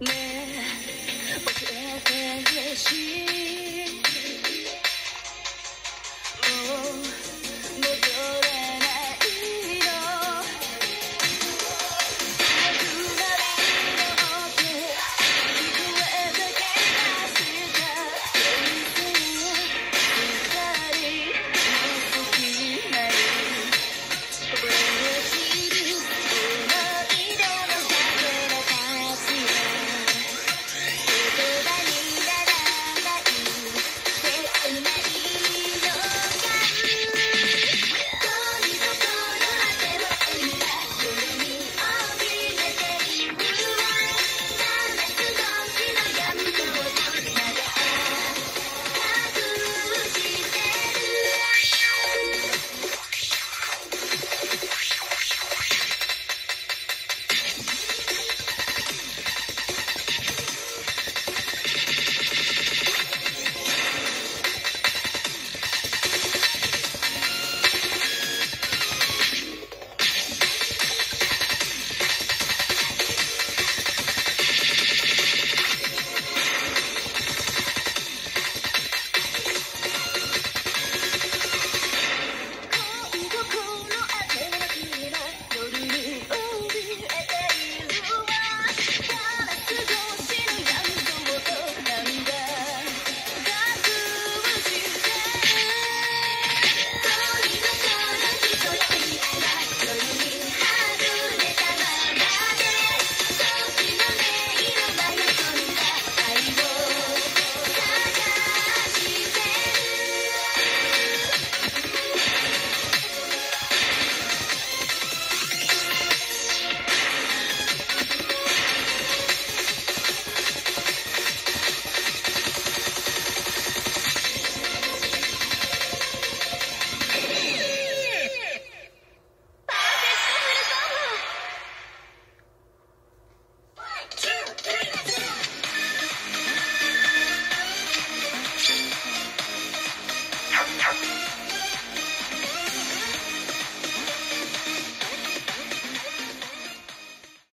Man.